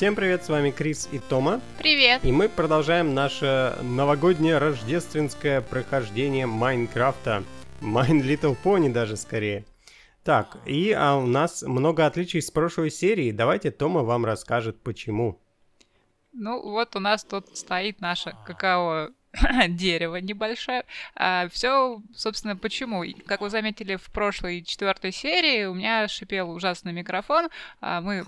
Всем привет, с вами Крис и Тома. Привет. И мы продолжаем наше новогоднее рождественское прохождение Майнкрафта. Mine Little Pony даже скорее. Так, и а, у нас много отличий с прошлой серии. Давайте Тома вам расскажет, почему. Ну, вот у нас тут стоит наше какао дерево небольшое. А, все, собственно, почему? Как вы заметили в прошлой четвертой серии, у меня шипел ужасный микрофон. А, мы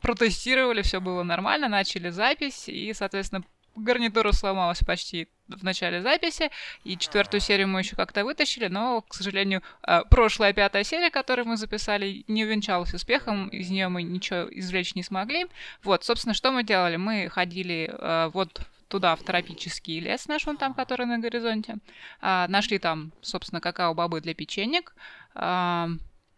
протестировали, все было нормально, начали запись, и, соответственно, гарнитура сломалась почти в начале записи, и четвертую серию мы еще как-то вытащили, но, к сожалению, а, прошлая пятая серия, которую мы записали, не увенчалась успехом, из нее мы ничего извлечь не смогли. Вот, собственно, что мы делали? Мы ходили э, вот туда, в тропический лес наш, вон там, который на горизонте. А, нашли там, собственно, какао-бобы для печенек. А,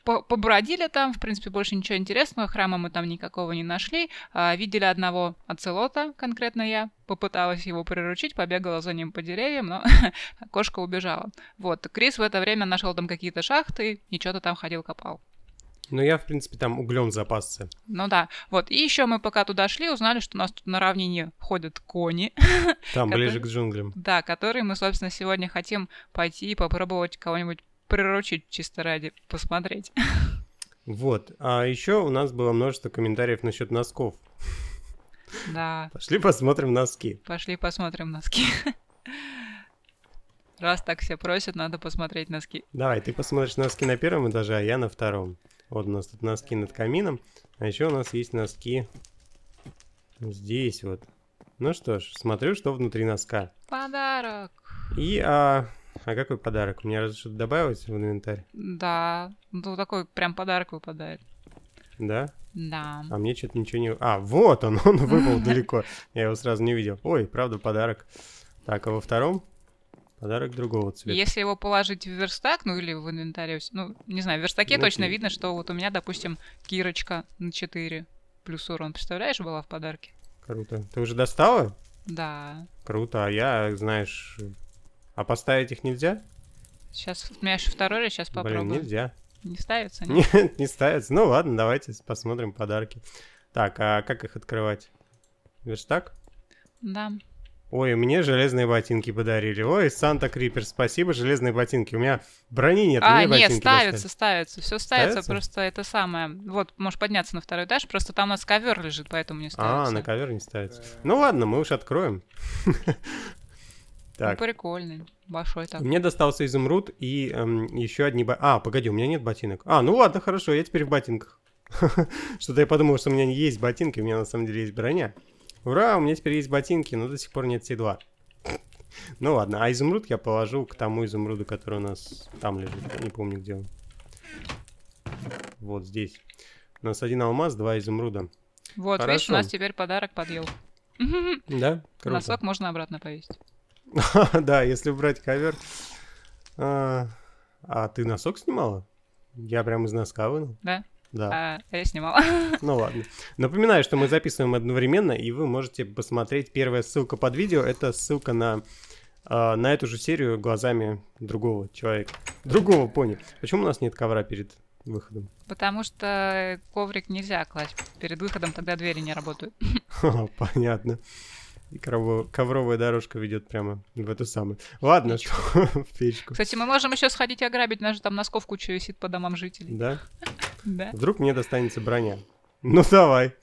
побродили там, в принципе, больше ничего интересного, храма мы там никакого не нашли. А, видели одного оцелота, конкретно я, попыталась его приручить, побегала за ним по деревьям, но кошка убежала. Вот, Крис в это время нашел там какие-то шахты и что-то там ходил, копал. Ну, я, в принципе, там углем запасся. Ну да. Вот. И еще мы пока туда шли, узнали, что у нас тут на равнине ходят кони. Там, ближе к джунглям. Да, которые мы, собственно, сегодня хотим пойти и попробовать кого-нибудь приручить чисто ради посмотреть. Вот. А еще у нас было множество комментариев насчет носков. Да. Пошли посмотрим носки. Пошли посмотрим носки. Раз так все просят, надо посмотреть носки. Давай, ты посмотришь носки на первом этаже, а я на втором. Вот у нас тут носки над камином. А еще у нас есть носки здесь вот. Ну что ж, смотрю, что внутри носка. Подарок. И, а, а какой подарок? У меня разве что-то добавилось в инвентарь? Да, ну такой прям подарок выпадает. Да? Да. А мне что-то ничего не... А, вот он, он выпал далеко. Я его сразу не видел. Ой, правда, подарок. Так, а во втором? Подарок другого цвета. Если его положить в верстак, ну или в инвентаре, ну, не знаю, в верстаке Ну, точно окей. видно, что вот у меня, допустим, кирочка на 4 плюс урон, представляешь, была в подарке? Круто. Ты уже достала? Да. Круто. А я, знаешь... А поставить их нельзя? Сейчас, у меня еще второй раз, сейчас попробую. Блин, нельзя. Не ставится? Нет? Нет, не ставится. Ну ладно, давайте посмотрим подарки. Так, а как их открывать? Верстак? Да. Ой, мне железные ботинки подарили. Ой, Санта Крипер, спасибо, железные ботинки. У меня брони нет, а, мне нет, ботинки ставится, достали. ставится. Все ставится, Ставится? просто это самое. Вот, можешь подняться на второй этаж, просто там у нас ковер лежит, поэтому не ставится. А, на ковер не ставится. Ну ладно, мы уж откроем. Ну, Так, прикольный. Большой так. мне достался изумруд и еще одни... бо- А, погоди, у меня нет ботинок. А, ну ладно, хорошо, я теперь в ботинках. Что-то я подумал, что у меня не есть ботинки, у меня на самом деле есть броня. Ура, у меня теперь есть ботинки, но до сих пор нет седла. Ну ладно, а изумруд я положу к тому изумруду, который у нас там лежит. Не помню, где он. Вот здесь. У нас один алмаз, два изумруда. Вот, видишь, у Хорошо. нас теперь подарок под елку. Да? Круто. Носок можно обратно повесить. Да, если убрать ковер. А, а ты носок снимала? Я прям из носка вынул. Да? Да. А, я снимала. Ну ладно. Напоминаю, что мы записываем одновременно, и вы можете посмотреть. Первая ссылка под видео это ссылка на, а, на эту же серию глазами другого человека. Другого пони. Почему у нас нет ковра перед выходом? Потому что коврик нельзя класть перед выходом, тогда двери не работают. Понятно. И ковровая дорожка ведет прямо в эту самую. Ладно, что в печку. Кстати, мы можем еще сходить ограбить, нас же там носков куча висит по домам жителей. Да? Да. Вдруг мне достанется броня. Ну давай.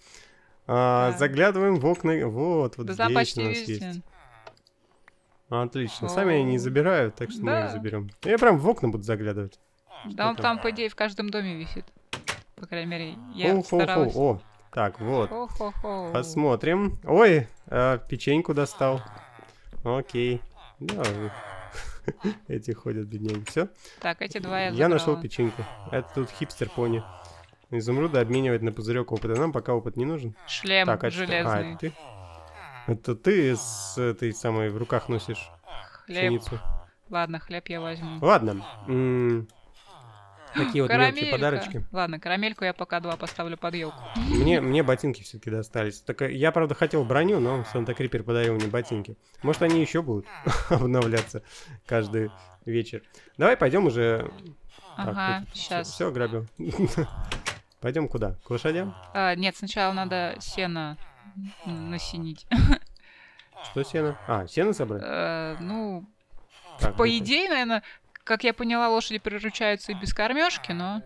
А, Да. Заглядываем в окна. Вот, вот Да здесь у нас везде. есть. Отлично. Сами они не О. забирают, так что мы их заберем. Я прям в окна буду заглядывать. Да он там? по идее, в каждом доме висит. По крайней мере, я Хо-хо-хо. старалась. О, так, вот. Хо-хо-хо. Посмотрим. Ой, а, печеньку достал. Окей. Да, эти ходят бедняги. Все. Так, эти два я Я нашел печеньку. Это тут хипстер пони. Изумруда обменивать на пузырек опыта. Нам пока опыт не нужен. Шлем Так, а а, железный. это ты? Это ты с этой самой в руках носишь Хлеб. пшеницу. Ладно, хлеб я возьму. Ладно. м, Такие вот мелкие подарочки. Ладно, карамельку я пока два поставлю под елку. Мне, мне ботинки все-таки достались. Так, э, я, правда, хотел броню, но Санта Крипер подарил мне ботинки. Может, они еще будут обновляться каждый вечер. Давай пойдем уже. Ага, сейчас. Все, грабил. Пойдем куда? К лошадям? А, нет, сначала надо сено м, насенить. Что сено? А, сено собрать? Э, Ну, Так, по идее, наверное, как я поняла, лошади приручаются и без кормежки, но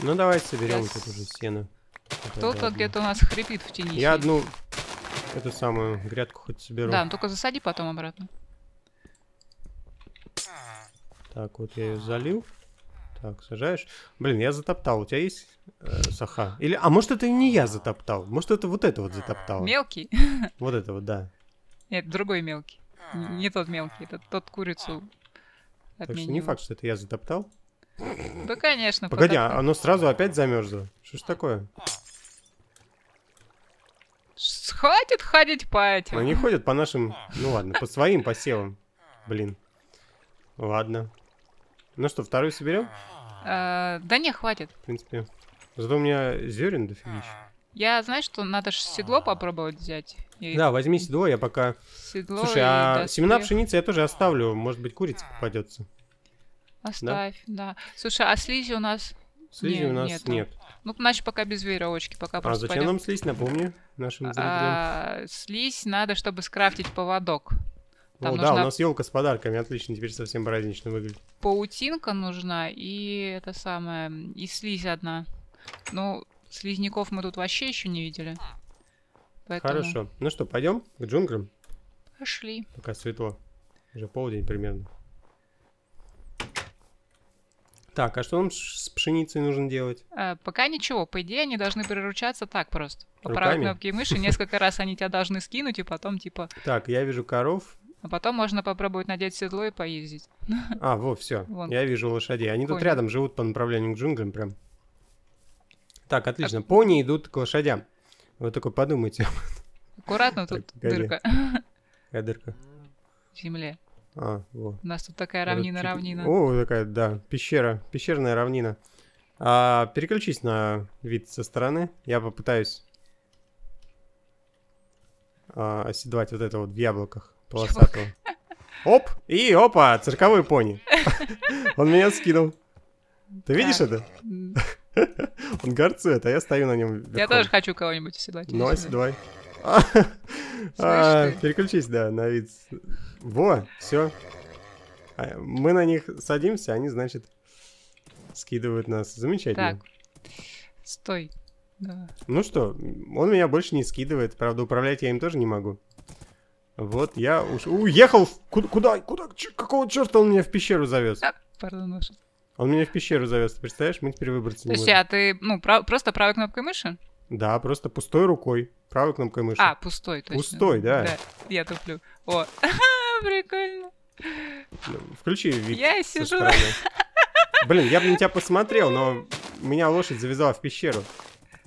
Ну давайте соберем Я тут уже сено. Это кто-то где-то у нас хрипит в тени. Я одну эту самую грядку хоть соберу. Да, ну только засади потом обратно. Так, вот я ее залил. Так, сажаешь. Блин, я затоптал. У тебя есть э, саха? Или, а может это не я затоптал? Может это вот это вот затоптало? Мелкий? Вот это вот, да. Нет, другой мелкий. Не тот мелкий, это тот курицу Так что не факт, что это я затоптал. Да, конечно. Погоди, а оно сразу опять замерзло. Что ж такое? Хватит ходить по этим. Они ходят по нашим, ну ладно, по своим посевам. Блин. Ладно. Ну что, вторую соберем? Э, Да не, хватит. В принципе. Зато у меня зерен дофигища. Я, знаешь, что надо ж седло попробовать взять. И Да, возьми седло, я пока... Седло Слушай, а доспех. семена пшеницы я тоже оставлю. Может быть, курица попадется. Оставь, да. Слушай, а слизи у нас... Слизи Не, у нас нету. нет. Ну, значит, пока без веревочки, пока А зачем пойдем. нам слизь, напомни нашим зрителям. А, слизь надо, чтобы скрафтить поводок. Там О, да, у нужна нас елка с подарками, отлично, теперь совсем празднично выглядит. паутинка нужна и это самое, и слизь одна. Ну, слизняков мы тут вообще еще не видели. Поэтому Хорошо. Ну что, пойдем к джунглям, Пошли. пока светло. Уже полдень примерно. Так, а что нам с пшеницей нужно делать? А, пока ничего, по идее, они должны приручаться так просто. По правой кнопке мыши несколько раз они тебя должны скинуть, и потом, типа, Так, я вижу коров. а потом можно попробовать надеть седло и поездить. А, во, все. Я вижу лошадей. Они тут рядом живут по направлению к джунглям прям. Так, отлично. Пони идут к лошадям. Вы только подумайте. Аккуратно тут Так, дырка Какая дырка? в земле. А, во. У нас тут такая Вот равнина, чуть- равнина. О, такая, да, пещера, пещерная равнина. А, переключись на вид со стороны. Я попытаюсь а, оседлать вот это вот в яблоках полосатого. Оп! И опа! Цирковой пони. Он меня скинул. Ты видишь это? Он горцует, а я стою на нем. Я тоже хочу кого-нибудь оседлать. Ну, оседлай. А, а? Переключись, да, на вид. Во, все. Мы на них садимся, они, значит, скидывают нас. Замечательно. Так. Стой. Да. Ну что, он меня больше не скидывает. Правда, управлять я им тоже не могу. Вот, я уж уехал. в- Куда, куда, какого черта он меня в пещеру завез? А, Пардон, Маша. Он меня в пещеру завез, ты представляешь? Мы теперь выбраться То не есть, можем. а ты, ну, прав- просто правой кнопкой мыши? Да, просто пустой рукой. Правой кнопкой мыши. А, пустой, точно. Пустой, да. Да, я туплю. О, прикольно. Ну, Включи вид Я со сижу. стороны. Блин, я бы на тебя посмотрел, но меня лошадь завязала в пещеру.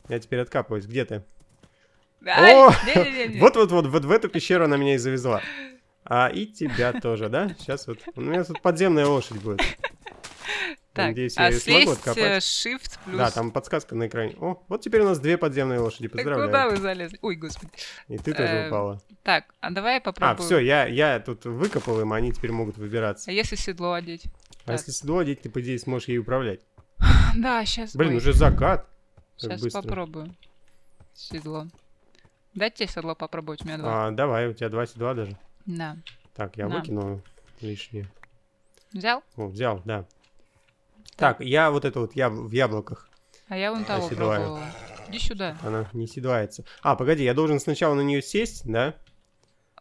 Я теперь откапываюсь. Где ты? Ай, О! не-не-не-не. Вот-вот-вот, вот в эту пещеру она меня и завезла. А и тебя тоже, да? Сейчас вот. У меня тут подземная лошадь будет. Так, Надеюсь, я а смогу слезть откопать. э, Shift плюс... Да, там подсказка на экране. О, вот теперь у нас две подземные лошади. Поздравляю. Куда вы залезли? Ой, господи. И ты тоже Э, упала. Так, а давай я А, попробую. все, я, я тут выкопал им, они теперь могут выбираться. А если седло одеть? А так. если седло одеть, ты, по идее, сможешь ей управлять. Да, сейчас. Блин, уже закат. Сейчас попробую. Седло. Дайте седло попробовать, у меня два. А, давай, у тебя два седла даже. Да. Так, я выкину лишнее. Взял? О, взял, да. Так, я вот это вот яб- в яблоках. А я вон того Оседлаю. пробовала. Иди сюда. Она не седлается. А, погоди, я должен сначала на нее сесть, да?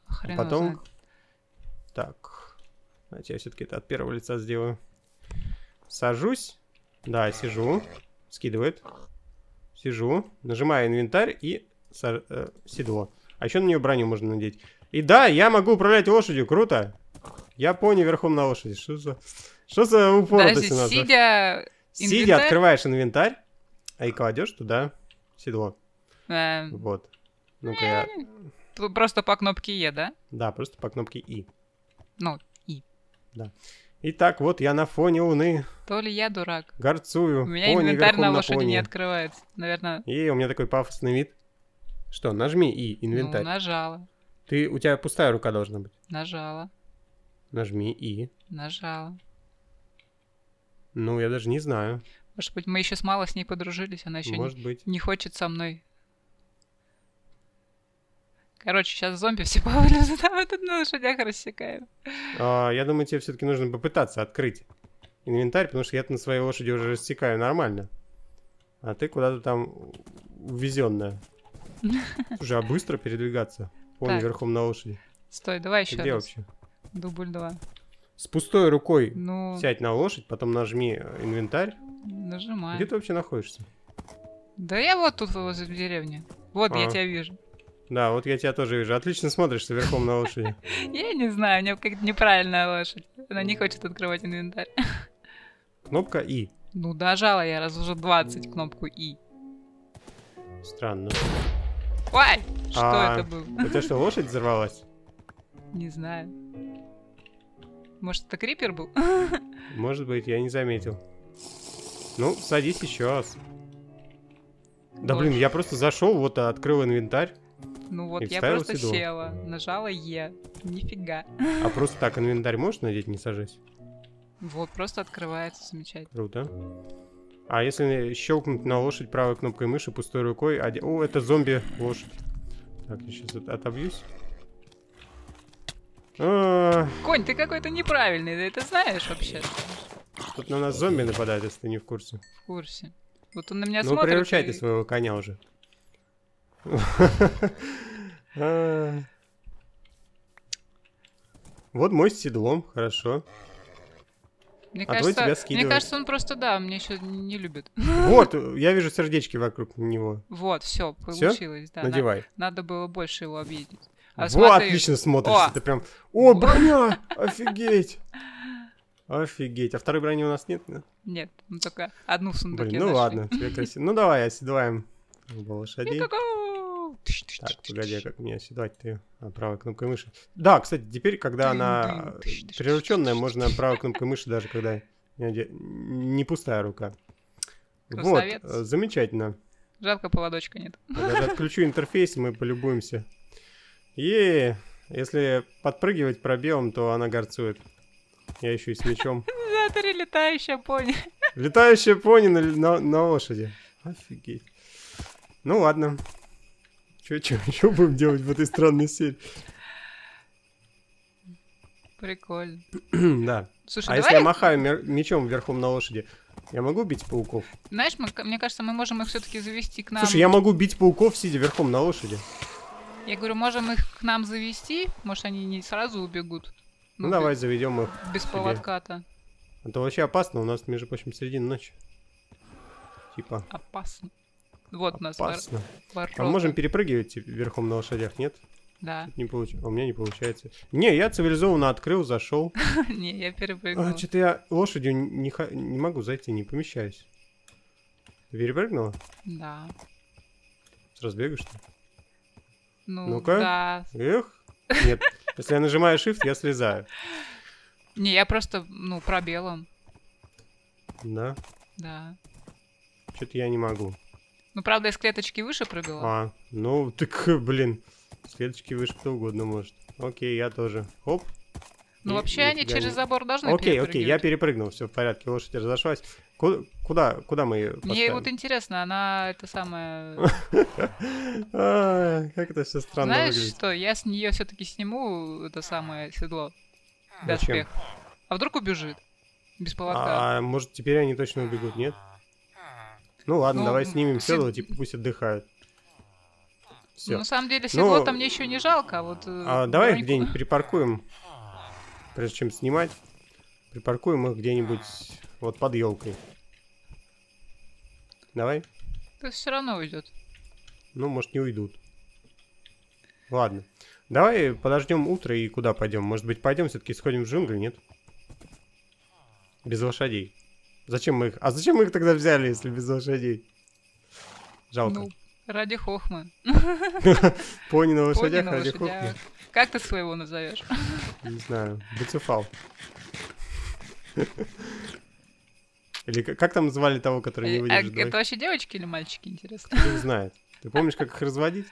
Хрен а потом... знает. Так. Давайте я все-таки это от первого лица сделаю. Сажусь. Да, сижу. Скидывает. Сижу. Нажимаю инвентарь и са- э, седло. А еще на нее броню можно надеть. И да, я могу управлять лошадью. Круто. Я пони верхом на лошади. Что за... Что за упоротость Подожди, у нас? а? сидя... Сидя, инвентарь? открываешь инвентарь, а и кладешь туда седло. э, Вот. Ну-ка я... тут просто по кнопке Е, да? Да, просто по кнопке И. Ну, И. Итак, вот я на фоне луны То ли я дурак. горцую. У меня пони инвентарь на на лошади пони. не открывается. Наверное, И у меня такой пафосный вид. Что, нажми И, ну, инвентарь. нажала. Ты, у тебя пустая рука должна быть. Нажала. Нажми И. Нажала. Ну, я даже не знаю. Может быть, мы еще с мало с ней подружились, она еще не, Может быть. не хочет со мной. Короче, сейчас зомби все а мы тут на лошадях рассекаем. А, я думаю, тебе все-таки нужно попытаться открыть инвентарь, потому что я на своей лошади уже рассекаю нормально. А ты куда-то там увезенная. Слушай, а быстро передвигаться? Помню, Так. верхом на лошади. Стой, давай еще где раз. вообще? Дубль два. С пустой рукой Ну, сядь на лошадь, потом нажми э, инвентарь. нажимай. Где ты вообще находишься? Да я вот тут возле деревни. Вот я А. тебя вижу. Да, вот я тебя тоже вижу. Отлично смотришься верхом на лошади. Я не знаю, у меня как-то неправильная лошадь. Она не хочет открывать инвентарь. Кнопка И. Ну, дожала я раз уже 20 кнопку И. Странно. Ой! Что А. это было? У тебя что, лошадь взорвалась? Не знаю. Может, это крипер был? Может быть, я не заметил. Ну, садись еще раз. Да блин, я просто зашел, вот а, открыл инвентарь, Ну вот, я просто седло. села, нажала Е. Нифига. а просто так инвентарь можешь надеть, не сажись? Вот, просто открывается, замечательно. Круто. А если щелкнуть на лошадь правой кнопкой мыши, пустой рукой... оде- О, это зомби лошадь. Так, я сейчас отобьюсь. А, Конь, ты какой-то неправильный, ты это знаешь вообще? Тут на нас зомби нападают, если ты не в курсе. В курсе. Вот он на меня Ну, смотрит. приручайте и- своего коня уже. А. Вот мой с седлом, хорошо. Мне А кажется, тебя мне скидывает. кажется, он просто, да, меня еще не любит. Вот, я вижу сердечки вокруг него. Вот, все, получилось, да. на- Надевай. Надо было больше его объездить. А Во, смотри, отлично смотришься. О! Ты прям... О, броня! Офигеть! Офигеть. А второй брони у нас нет? да? Нет, мы только одну в сундуке Блин, ну нашли. ладно, тебе красиво. Ну давай, оседлаем лошадей. Так, погоди, как мне оседлать ты? А, правой кнопкой мыши. Да, кстати, теперь, когда она прирученная, можно правой кнопкой мыши, даже когда не пустая рука. Вот, Красавец. э, замечательно. Жалко, поводочка нет. Я даже отключу интерфейс, мы полюбуемся. Е, если подпрыгивать пробелом, то она горцует. Я еще и с мечом. Затори летающая пони. Летающая пони на, на- на лошади. Офигеть. Ну ладно. Что будем делать в этой странной серии? Прикольно. да. Слушай, А если я махаю мечом верхом на лошади, я могу бить пауков? знаешь, мы- мне кажется, мы можем их все-таки завести к нам. Слушай, я могу бить пауков, сидя верхом на лошади. Я говорю, можем их к нам завести, может, они не сразу убегут. Ну, бе- давай заведем их. Без поводка-то. Это вообще опасно, у нас, между прочим, середина ночи. Типа, Опасно. Вот у нас вор- опасно. А мы можем перепрыгивать верхом на лошадях, нет? Да. Не получ... а У меня не получается. Не, я цивилизованно открыл, зашел. Не, я перепрыгнула. А, что-то я лошадью не, не могу зайти, не помещаюсь. Ты перепрыгнула? Да. Сразу бегаешь, что ли? Ну, Ну-ка. да. Эх. Нет. Если я нажимаю Shift, я слезаю. Не, я просто, ну, пробелом. Да. Да. Что-то я не могу. Ну, правда, из клеточки выше прыгала. А, ну, так, блин. Следочки выше кто угодно может. Окей, я тоже. Оп. Ну, вообще они через не- забор должны Окей, окей, я перепрыгнул, все в порядке, лошадь разошлась. Ку- Куда, куда мы ее Мне поставим? вот интересно, она это самое... Как это все странно Знаешь что, я с нее все-таки сниму это самое седло. Доспех. А вдруг убежит? Без поводка. А может теперь они точно убегут, нет? Ну ладно, Ну, давай снимем сед- седло, типа пусть отдыхают. Ну, Все. на самом деле, седло Ну, там мне еще не жалко, а вот... э, А давай их где-нибудь припаркуем, прежде чем снимать. Припаркуем их где-нибудь вот под елкой. Давай. Да все равно уйдет. Ну, может, не уйдут. Ладно. Давай подождем утро и куда пойдем? Может быть, пойдем все-таки сходим в джунгли, нет? Без лошадей. Зачем мы их... А зачем мы их тогда взяли, если без лошадей? Жалко. Ну, ради хохмы. Пони на лошадях ради хохмы? Как ты своего назовешь? Не знаю. Буцефал. Или как, там звали того, который не А выдержит? это вообще девочки или мальчики, интересно? Кто их знает. Ты помнишь, как их разводить?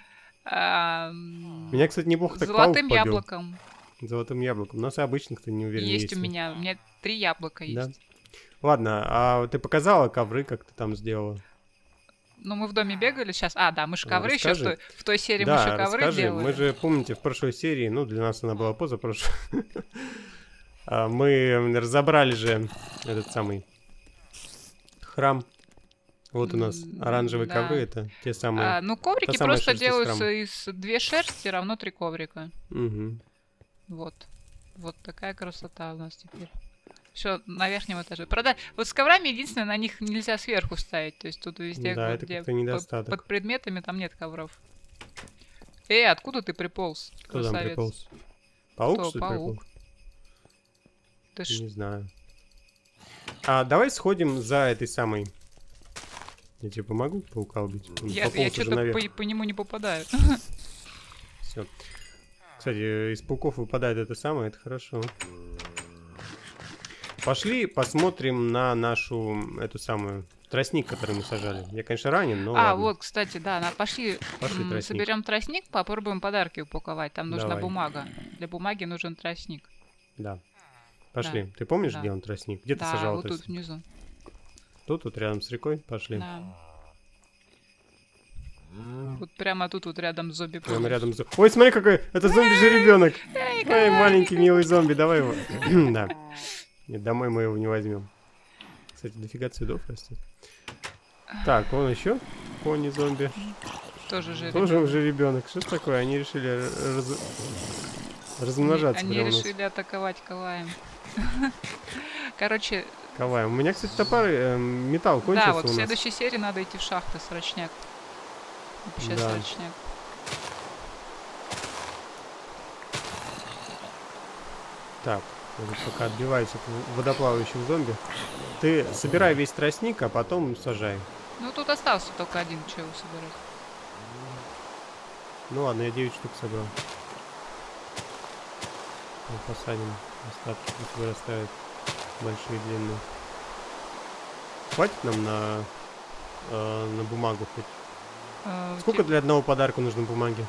Меня, кстати, неплохо так Золотым яблоком. Золотым яблоком. У нас и обычных-то не уверен. Есть у меня. У меня три яблока Да? есть. Ладно, а ты показала ковры, как ты там сделала? Ну, мы в доме бегали сейчас. А, да, мы же Ну, ковры еще в той, в той серии мы Да, еще ковры расскажи. делали. Мы же, помните, в прошлой серии, ну, для нас она была позапрошлой, а, мы разобрали же этот самый храм. Вот у нас оранжевые да. ковры, это те самые. А, ну, коврики самая просто делаются из две шерсти равно три коврика. Мгм. Вот. Вот такая красота у нас теперь. Все на верхнем этаже. Правда, вот с коврами единственное, на них нельзя сверху ставить. То есть тут везде, Да, это где недостаток. под предметами там нет ковров. Эй, откуда ты приполз? Кто там красавец? приполз? Паук, Кто? что ли, Паук. приполз? Ты ж- Не знаю. А давай сходим за этой самой. Я тебе помогу паука убить? Он Я, я что-то по, по нему не попадаю. Всё. Кстати, из пауков выпадает это самое, это хорошо. Пошли посмотрим на нашу, эту самую, тростник, который мы сажали. Я, конечно, ранен, но а, ладно. вот, кстати, да, на, пошли, Пошли тростник. соберем тростник, попробуем подарки упаковать. Там нужна Давай. бумага. Для бумаги нужен тростник. Да. Пошли. Ты помнишь, Да. где он тростник? Где ты да, сажал вот тут тростник? внизу. Тут, тут рядом с рекой. Пошли. Да. Вот прямо тут вот рядом зомби. Прямо рядом с... Ой, смотри, какой... Это зомби же ребенок. Ой, маленький милый зомби, давай его. Да. Нет, домой мы его не возьмем. Кстати, дофига цветов растет. Так, он еще? Пони зомби. Тоже же. Тоже уже ребенок. Что такое? Они решили раз- размножаться Они нас. решили атаковать Калаем. Короче, Кавай. У меня, кстати, топор, э, металл кончился да, вот в следующей серии надо идти в шахты, срочняк. Вообще Да. срочняк. Так, тут пока отбиваюсь от водоплавающих зомби. Ты собирай весь тростник, а потом сажай. Ну тут остался только один, что его собирать. Ну ладно, я 9 штук собрал. Мы посадим. Остатки пусть вырастают. Большие, длинные. Хватит нам на, э, на бумагу хоть? Э, Сколько тип- для одного подарка нужно бумаги?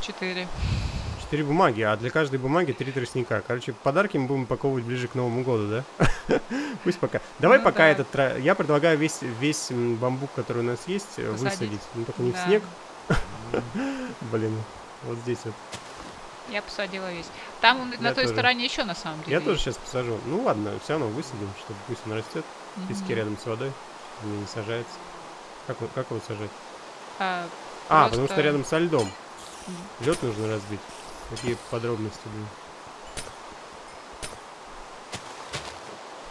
Четыре. Четыре бумаги, а для каждой бумаги три тростника. Короче, подарки мы будем упаковывать ближе к Новому году, да? Пусть пока. Давай Ну пока да. этот... Я предлагаю весь, весь бамбук, который у нас есть, э, Посадить. высадить. Ну, только не в Да. снег. Блин, вот здесь вот. Я посадила весь. Там он на Я той тоже. стороне еще на самом деле. Я тоже сейчас посажу. Ну ладно, все равно высадим, чтобы пусть он растет. В песке Мгм. рядом с водой. Он не сажается. Как, как его сажать? А, А, потому что Просто- рядом со льдом. Лед нужно разбить. Какие подробности были?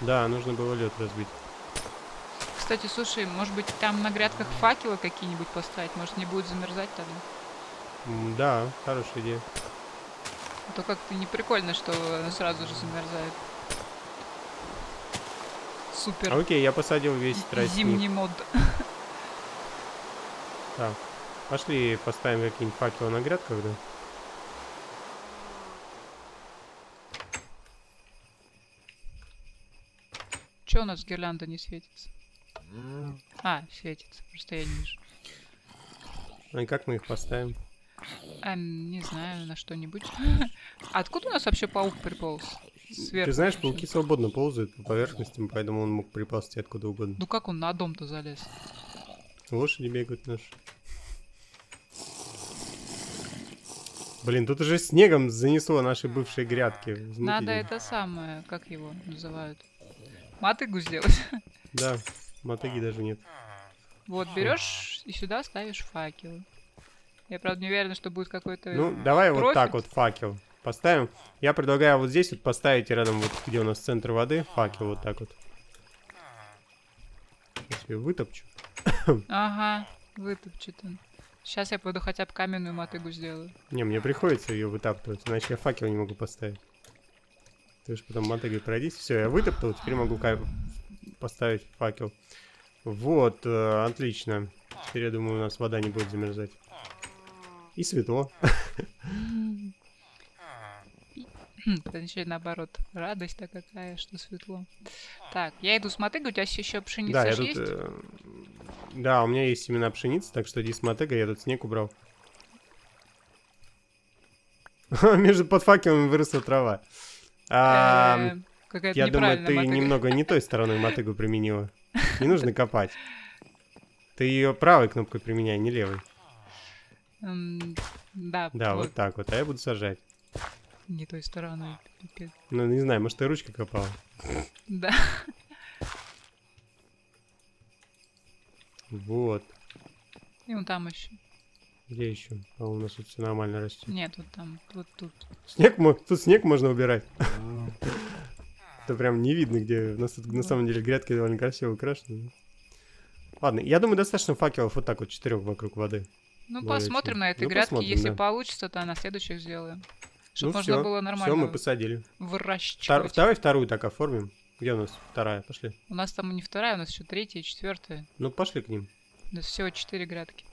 Да, нужно было лед разбить. кстати, слушай, может быть там на грядках факелы какие-нибудь поставить? Может не будет замерзать тогда? Да, хорошая идея. А то как-то не прикольно, что сразу же замерзает. Супер. А, Окей, я посадил весь тростник. Зимний мод. Так, пошли поставим какие-нибудь факелы на грядках, да? У нас гирлянда не светится? А, светится, просто я не вижу. И как мы их поставим? А, не знаю, на что-нибудь. А Откуда у нас вообще паук приполз? Сверху. Ты знаешь, пауки свободно ползают по поверхностям, поэтому он мог приползти откуда угодно. Ну как он на дом-то залез? Лошади бегают наши. Блин, тут уже снегом занесло наши бывшие грядки. Возмутительно. Надо это самое, как его называют? Мотыгу сделать. Да, мотыги даже нет. Вот, берешь и сюда ставишь факелы. Я, правда, не уверена, что будет какой-то... Ну, давай вот профиль. так вот факел поставим. Я предлагаю вот здесь вот поставить рядом, вот где у нас центр воды, факел вот так вот. Сейчас я вытопчу. Ага, вытопчет он. Сейчас я пойду хотя бы каменную мотыгу сделаю. Не, мне приходится ее вытаптывать, иначе я факел не могу поставить. Ты же потом мотыгой пройдись. Все, я вытоптал, теперь могу ка- поставить факел. Вот, э, отлично. Теперь, я думаю, у нас вода не будет замерзать. И светло. Точнее, наоборот. Радость-то какая, что светло. Так, я иду с мотыгой, у тебя еще пшеница да, я тут... есть? э, Да, у меня есть семена пшеницы, так что иди с мотыгой, я тут снег убрал. Между под факелами выросла трава. А, Э, Я думаю, ты немного не той стороной мотыгу применила. Не нужно копать. Ты ее правой кнопкой применяй, не левой. М, Да, Да, вот так вот. А я буду сажать. не той стороной. Ну, не знаю, может, ты ручкой копала. Да. Вот. И вон там еще. Где еще? А у нас тут все нормально растет. Нет, вот там, вот тут. Снег, тут снег можно убирать. Это прям не видно, где у нас тут на самом деле грядки довольно красиво украшены. Ладно, я думаю, достаточно факелов вот так вот четырех вокруг воды. Ну, Более посмотрим на этой Ну, грядке. Если да. получится, то на следующих сделаем. Чтобы Ну, можно всё. было Все, мы нормально посадили. выращивать. Втор- Давай вторую так оформим. Где у нас вторая? Пошли. У нас там не вторая, у нас еще третья и четвертая. Ну, пошли к ним. У нас всего четыре грядки.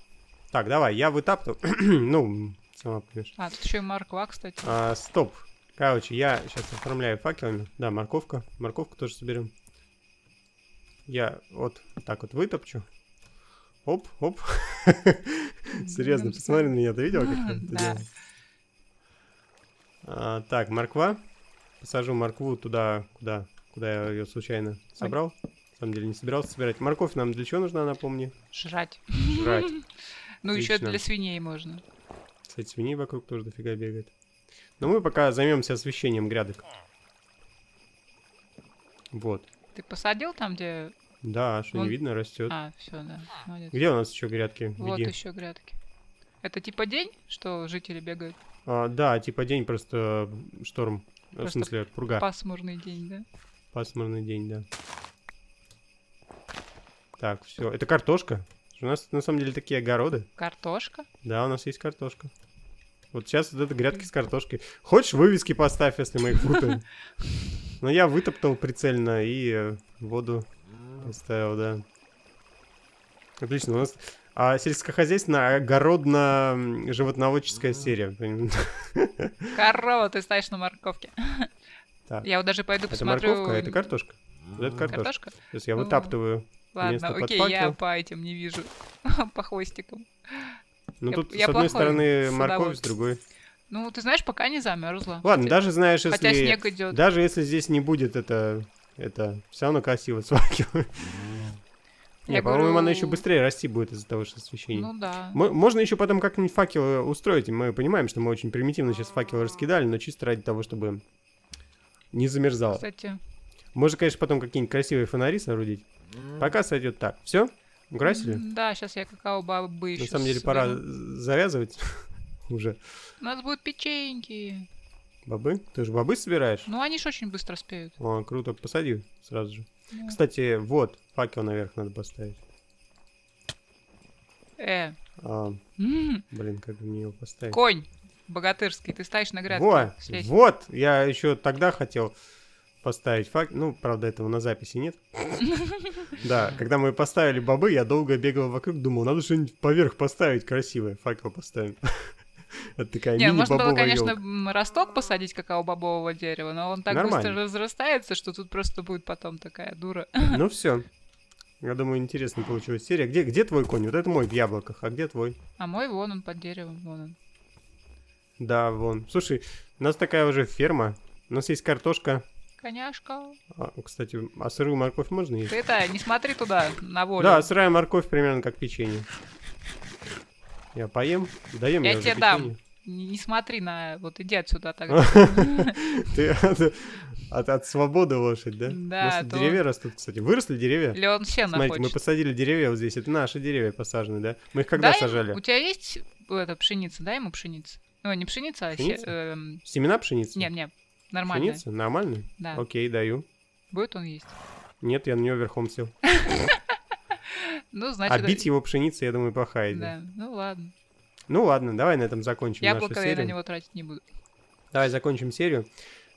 Так, давай, я вытаптываю. ну, сама понимаешь. А, тут еще и морква, кстати. А, стоп. Короче, я сейчас оформляю факелами. Да, морковка. Морковку тоже соберем. Я вот так вот вытопчу. Оп, оп. Серьезно, посмотри на меня, ты видел, как это Да. делаю? А, Так, морква. Посажу моркву туда, куда, куда я ее случайно собрал. На самом деле не собирался собирать. Морковь нам для чего нужна, напомни? Жрать. Жрать. Ну, еще для свиней можно. Кстати, свиней вокруг тоже дофига бегает. Но мы пока займемся освещением грядок. Вот. Ты посадил там, где... Да, что Вон- не видно, растет. А, все, да. Молодец. Где у нас еще грядки? Вот Веди. еще грядки. Это типа день, что жители бегают? А, да, типа день просто шторм. Э, В Просто смысле, пурга. Пасмурный день, да? Пасмурный день, да. Так, все. Это картошка. У нас на самом деле такие огороды. Картошка? Да, у нас есть картошка. Вот сейчас вот это грядки с картошкой. Хочешь, вывески поставь, если мы их путаем. Но я вытоптал прицельно и э, воду поставил, да. Отлично, у нас а, сельскохозяйственная огородно-животноводческая серия. Корова, ты стоишь на морковке. Так. Я вот даже пойду Это посмотрю... морковка, а это картошка. Вот это картошка. Картошка? Сейчас я Ну, вытаптываю. Ладно, Место под окей, я по этим не вижу. по хвостикам. Ну Я- тут я с одной стороны морковь, с другой. Ну, ты знаешь, пока не замерзла. Ладно, даже знаешь, если... Хотя снег идет. Даже если здесь не будет это... Это все равно красиво с факелом. Не, Я по-моему, она говорю- еще быстрее расти будет из-за того, что освещение. Ну да. Мо- Можно еще потом как-нибудь факелы устроить. и Мы понимаем, что мы очень примитивно сейчас факелы раскидали, но чисто ради того, чтобы не замерзало. Кстати, Можно, конечно, потом какие-нибудь красивые фонари соорудить. Пока сойдет так. Все? Украсили? да, сейчас я какао бабы еще На самом деле пора завязывать уже. У нас будут печеньки. Бобы? Ты же бобы собираешь? Ну, они же очень быстро спеют. О, круто, посади сразу же. Ну, Кстати, вот, факел наверх надо поставить. Э, А, блин, как мне его поставить? конь богатырский, ты стоишь на грядке. Во, слезь. вот, я еще тогда хотел поставить факел. Ну, правда, этого на записи нет. Да, когда мы поставили бобы, я долго бегал вокруг, думал, надо что-нибудь поверх поставить красивое, факел поставим. Это такая Не, можно было, конечно, ёлка. м, росток посадить какао-бобового дерева, но он так Нормально. быстро разрастается, что тут просто будет потом такая дура. Ну все. Я думаю, интересно получилась серия. Где, где твой конь? Вот это мой в яблоках, а где твой? А мой вон он под деревом, вон он. Да, вон. Слушай, у нас такая уже ферма. У нас есть картошка. Коняшка. А, кстати, а сырую морковь можно есть? Ты это, не смотри туда, на волю. Да, сырая морковь примерно как печенье. Я поем, даем Я уже тебе дам. Не, не смотри на... Вот иди отсюда тогда. Ты от, от- свободы лошадь, да? Да, У нас то- деревья растут, кстати. Выросли деревья? Или он сено Смотрите, мы хочет. посадили деревья вот здесь. Это наши деревья посажены, да? Мы их когда ему- сажали? У тебя есть э, это, пшеница? Дай ему пшеница. Ну, не пшеница, а... Пшеница? эм, Семена пшеницы? Нет, нет, нормально. Пшеница? Нормально? Да. Окей, даю. Будет он есть. Нет, я на него верхом сел. Ну, А значит... бить его пшеницей, я думаю, плохая идея. Да, ну ладно. Ну ладно, давай на этом закончим Яблоко нашу я на серию. него тратить не буду. Давай закончим серию.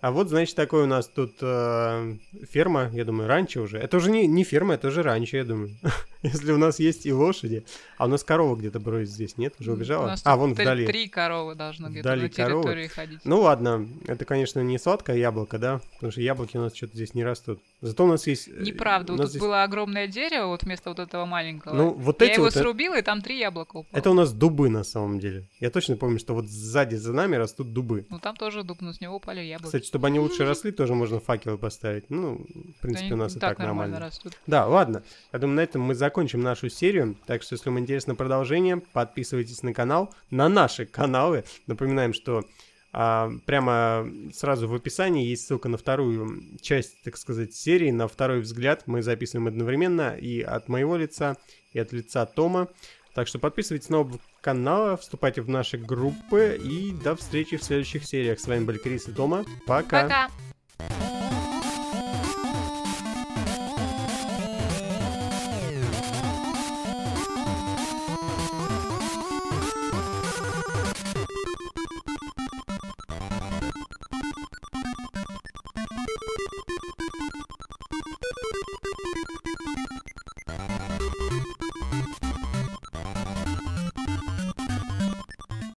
А вот, значит, такой у нас тут э, ферма, я думаю, раньше уже. Это уже не, не ферма, это уже раньше, я думаю. Если у нас есть и лошади. А у нас корова где-то бродит здесь, нет? Уже убежала? А, вон три- вдали. Три коровы должно где-то на коровы. территории ходить. Ну ладно, это, конечно, не сладкое яблоко, да? Потому что яблоки у нас что-то здесь не растут. Зато у нас есть... э, Неправда, у вот нас тут здесь- было огромное дерево вот вместо вот этого маленького. Ну, вот я эти его вот... э, срубила, и там три яблока упало. Это у нас дубы на самом деле. Я точно помню, что вот сзади за нами растут дубы. Ну, там тоже дуб, но с него упали яблоки. Кстати, чтобы они лучше росли, тоже можно факелы поставить. Ну, в принципе, у нас и так нормально. растут. Да, ладно. Я думаю, на этом мы закончим нашу серию. Так что, если вам интересно продолжение, подписывайтесь на канал, на наши каналы. Напоминаем, что а, прямо сразу в описании есть ссылка на вторую часть, так сказать, серии, на второй взгляд. Мы записываем одновременно и от моего лица, и от лица Тома. Так что подписывайтесь на оба канала, вступайте в наши группы и до встречи в следующих сериях. С вами были Крис и Тома. Пока! Пока!